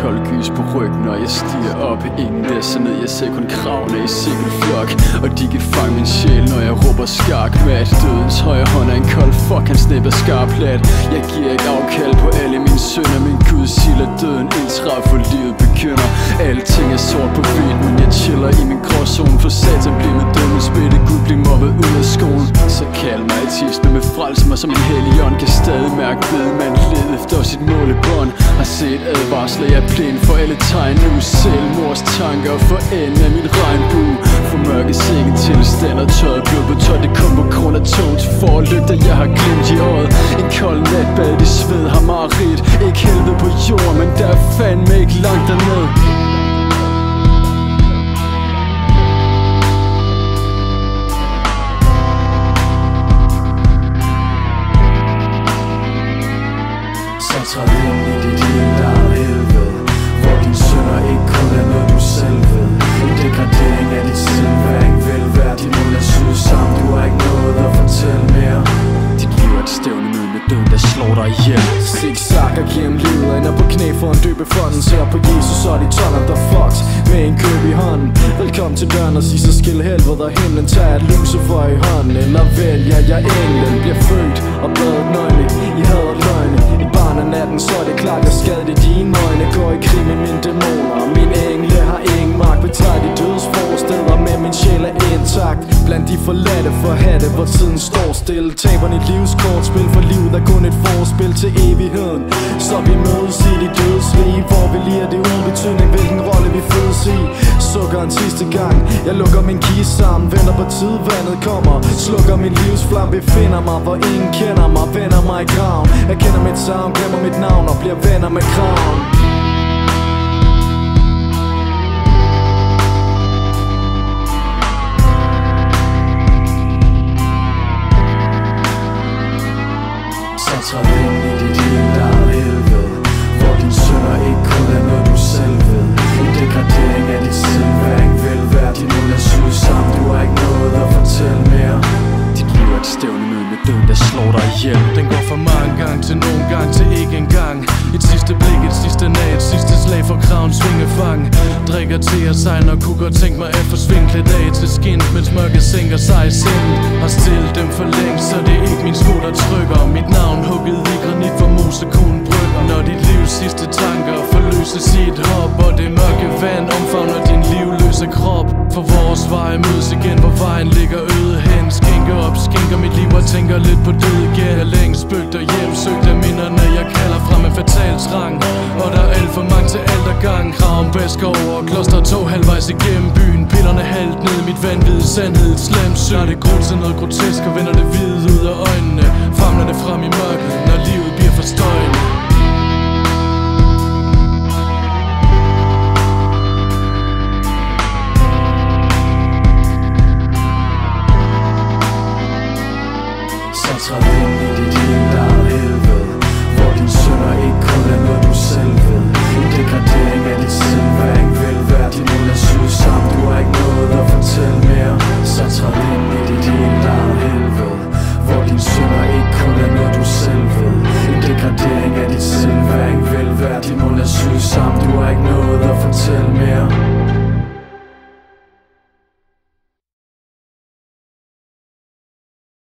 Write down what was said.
kold gys på ryggen Og jeg stiger op, ingen der så ned Jeg ser kun kravene i sikkert flok Og de kan fange min sjæl, når jeg råber skak. Mat Dødens højre hånd er en kold fuck, han snæpper skarplat Jeg giver ikke afkald på alle mine sønner Min Gud silder døden, indtræffer for livet begynder. Alting er sort på hvidt, men jeg chiller i min gråzone For satan bliver med død Gud ud af skolen. Så kald mig artist, med frelse mig som en helligånd Kan stadig mærke ved, man led efter sit målebånd. Har set advarsler, jeg er blind for alle tegn. Nu Selvmords tanker for enden af min regnbue. For mørke sikke tilstand og tøjet blod på tøj Det kom på grund af tungt. Forlygter, jeg har glemt i året. En kold nat bad i sved har mareridt. Ikke helvede på jord, men der er fandme ikke langt derned. Så træd ind i dit lille eget helvede Hvor din sønder ikke kun er noget du selv ved. En degradering af dit selvværd Ikke velværd, din mund er syet sammen. Du har ikke noget at fortælle mere. Dit liv er et stævne med med døden, der slår dig ihjel. Zigzagger gennem livet Ender på knæ for en døbe døbefonden Ser på Jesus og de toller der fucks Med en køb i hånden. Velkommen til døren og sig så skil helvede og himlen Tag et Lucifer i hånden. Eller vælger jeg englen? Bliver født og badet nøgne I hader løgne Et så er det klart jeg skadet det dine øjne. Går i krig med mine dæmoner. Min engle har ingen magt. Betræder de dødsforsteder Med min sjæl er intakt. Blandt de forladte forhatte, Hvor tiden står stille. Taber dit livskort Spil for livet er kun et forspil til evigheden. Så vi mødes i de dødsrige Hvor vi lige er det ubetydning Hvilken rolle vi fødes i. Sukker en sidste gang. Jeg lukker min kiste sammen Venter på tid vandet kommer. Slukker min livsflam Befinder mig hvor ingen kender mig. Vender mig i graven. Jeg kender mit savn Glemmer mit navn Og bliver venner med kraven. Slår dig ihjel. Den går for mange gange til nogen gang til ikke engang. Et sidste blik, et sidste nag, et sidste slag for kraven svingefang Drikker til at sejne og kunne godt tænke mig at forsvinde klædt af til skin Mens mørket sænker sig i sind. Har stillet dem for længst, så det er ikke min sko der trykker. Mit navn hugget i granit for mosekonen brygger. Når dit livs sidste tanker forløses i et hop Og det mørke vand omfavner din livløse krop. For vores veje mødes igen, hvor vejen ligger øde hen. Skænker op, skænker mit liv og tænker lidt på død igen og hjemsøgt af minderne Jeg kalder frem en fatal trang Og der er alt for mange til alt og gang Kraven bæsker over kloster tog halvvejs igennem byen. Pillerne halvt ned i mit vanvid Sandhed et slemt Når det grund til noget grotesk og vender det hvide ud af øjnene. Famlerne frem i mørket Så trådte ind i dit indre der er helvede Hvor din sønder ikke kun er noget du selv ved. En degraderet